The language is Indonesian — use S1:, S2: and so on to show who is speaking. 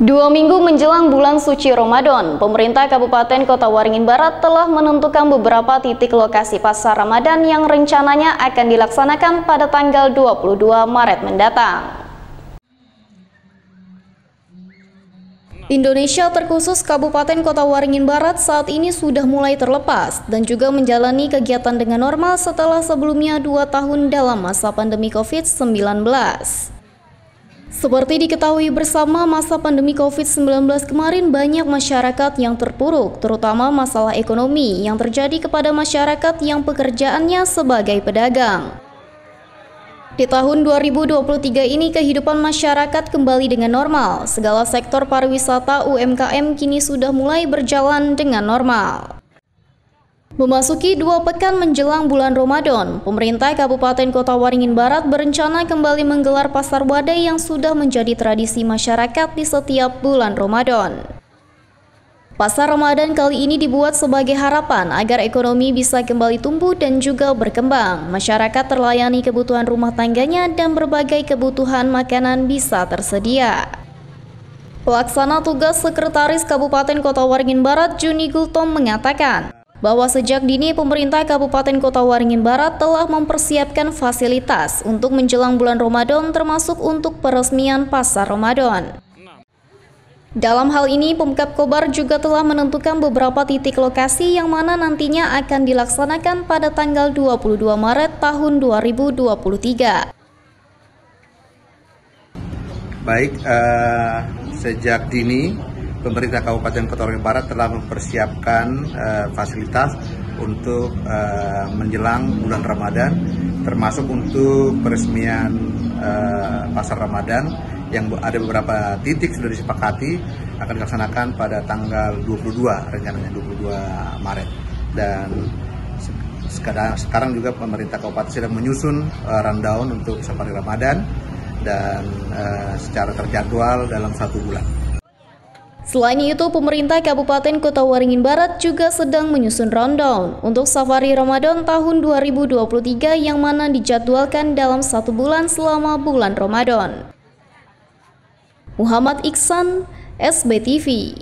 S1: Dua minggu menjelang bulan suci Ramadan, pemerintah Kabupaten Kota Waringin Barat telah menentukan beberapa titik lokasi pasar Ramadan yang rencananya akan dilaksanakan pada tanggal 22 Maret mendatang. Indonesia terkhusus Kabupaten Kota Waringin Barat saat ini sudah mulai terlepas dan juga menjalani kegiatan dengan normal setelah sebelumnya dua tahun dalam masa pandemi COVID-19. Seperti diketahui bersama masa pandemi COVID-19 kemarin banyak masyarakat yang terpuruk, terutama masalah ekonomi yang terjadi kepada masyarakat yang pekerjaannya sebagai pedagang. Di tahun 2023 ini kehidupan masyarakat kembali dengan normal. Segala sektor pariwisata UMKM kini sudah mulai berjalan dengan normal. Memasuki dua pekan menjelang bulan Ramadan, pemerintah Kabupaten Kota Waringin Barat berencana kembali menggelar pasar wadai yang sudah menjadi tradisi masyarakat di setiap bulan Ramadan. Pasar Ramadan kali ini dibuat sebagai harapan agar ekonomi bisa kembali tumbuh dan juga berkembang. Masyarakat terlayani kebutuhan rumah tangganya dan berbagai kebutuhan makanan bisa tersedia. Pelaksana tugas Sekretaris Kabupaten Kota Waringin Barat Juni Gultom mengatakan, bahwa sejak dini pemerintah Kabupaten Kota Waringin Barat telah mempersiapkan fasilitas untuk menjelang bulan Ramadan termasuk untuk peresmian pasar Ramadan. Dalam hal ini, Pemkap Kobar juga telah menentukan beberapa titik lokasi yang mana nantinya akan dilaksanakan pada tanggal 22 Maret tahun 2023.
S2: Baik, uh, sejak dini pemerintah Kabupaten Kota Barat telah mempersiapkan uh, fasilitas untuk uh, menjelang bulan Ramadan, termasuk untuk peresmian uh, pasar Ramadan yang ada beberapa titik sudah disepakati akan dilaksanakan pada tanggal 22 rencananya 22 Maret dan sekarang, sekarang juga pemerintah kabupaten sedang menyusun uh, rundown untuk safari Ramadan dan uh, secara terjadwal dalam satu bulan.
S1: Selain itu, pemerintah Kabupaten Kota Waringin Barat juga sedang menyusun rundown untuk safari Ramadan tahun 2023 yang mana dijadwalkan dalam satu bulan selama bulan Ramadan. Muhammad Iksan, SBTV